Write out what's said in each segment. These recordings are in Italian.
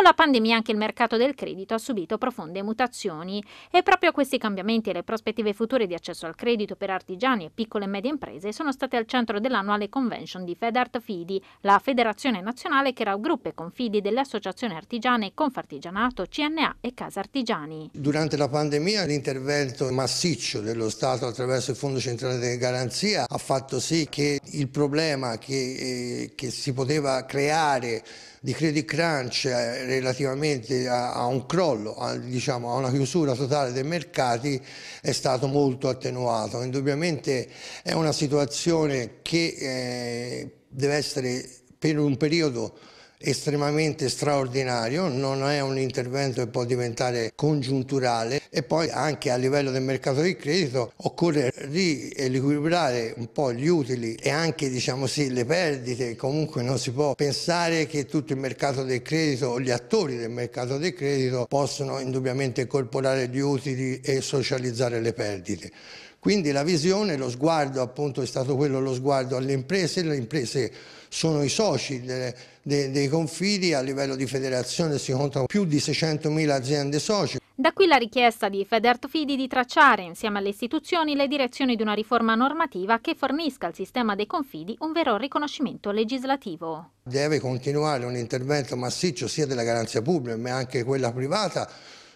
Con la pandemia anche il mercato del credito ha subito profonde mutazioni e proprio questi cambiamenti e le prospettive future di accesso al credito per artigiani e piccole e medie imprese sono state al centro dell'annuale convention di Fedart Fidi, la federazione nazionale che raggruppa i confidi delle associazioni artigiane Confartigianato, CNA e Casa Artigiani. Durante la pandemia l'intervento massiccio dello Stato attraverso il Fondo Centrale di Garanzia ha fatto sì che il problema che, eh, che si poteva creare di credit crunch eh, relativamente a, a un crollo, a, diciamo, a, una chiusura totale dei mercati è stato molto attenuato. Indubbiamente è una situazione che eh, deve essere per un periodo estremamente straordinario, non è un intervento che può diventare congiunturale e poi anche a livello del mercato del credito occorre riequilibrare un po' gli utili e anche diciamo sì, le perdite, comunque non si può pensare che tutto il mercato del credito o gli attori del mercato del credito possono indubbiamente incorporare gli utili e socializzare le perdite. Quindi la visione, lo sguardo appunto è stato quello, lo sguardo alle imprese, le imprese sono i soci dei, dei, dei confidi, a livello di federazione si contano più di 600.000 aziende soci. Da qui la richiesta di Federt Fidi di tracciare insieme alle istituzioni le direzioni di una riforma normativa che fornisca al sistema dei confidi un vero riconoscimento legislativo. Deve continuare un intervento massiccio sia della garanzia pubblica ma anche quella privata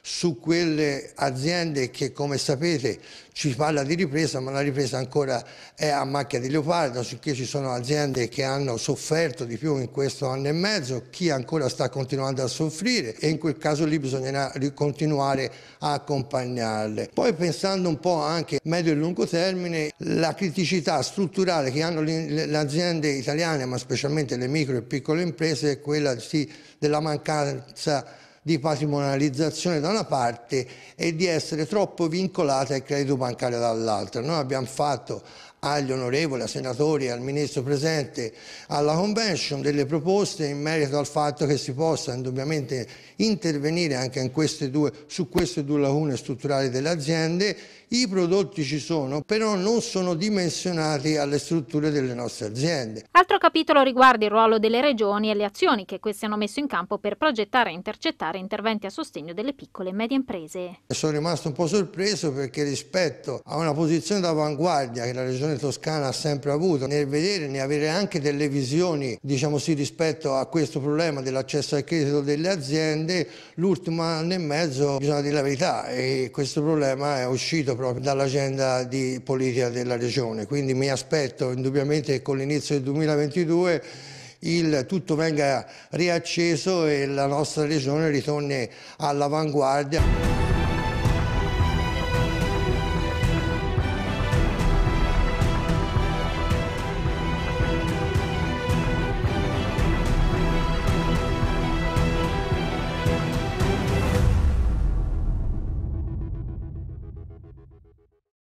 su quelle aziende che come sapete ci parla di ripresa ma la ripresa ancora è a macchia di leopardo sicché ci sono aziende che hanno sofferto di più in questo anno e mezzo chi ancora sta continuando a soffrire e in quel caso lì bisognerà continuare a accompagnarle. Poi pensando un po' anche medio e lungo termine la criticità strutturale che hanno le aziende italiane ma specialmente le micro e piccole imprese è quella sì, della mancanza di patrimonializzazione da una parte e di essere troppo vincolate al credito bancario dall'altra. Noi abbiamo fatto agli onorevoli, ai senatori al ministro presente alla convention delle proposte in merito al fatto che si possa indubbiamente intervenire anche queste due, su queste due lacune strutturali delle aziende. I prodotti ci sono, però non sono dimensionati alle strutture delle nostre aziende. Altro capitolo riguarda il ruolo delle regioni e le azioni che queste hanno messo in campo per progettare e intercettare interventi a sostegno delle piccole e medie imprese. Sono rimasto un po' sorpreso perché rispetto a una posizione d'avanguardia che la regione toscana ha sempre avuto nel vedere, ne avere anche delle visioni, diciamo sì, rispetto a questo problema dell'accesso al credito delle aziende, l'ultimo anno e mezzo bisogna dire la verità e questo problema è uscito proprio dall'agenda di politica della regione, quindi mi aspetto indubbiamente che con l'inizio del 2022 il tutto venga riacceso e la nostra regione ritorni all'avanguardia.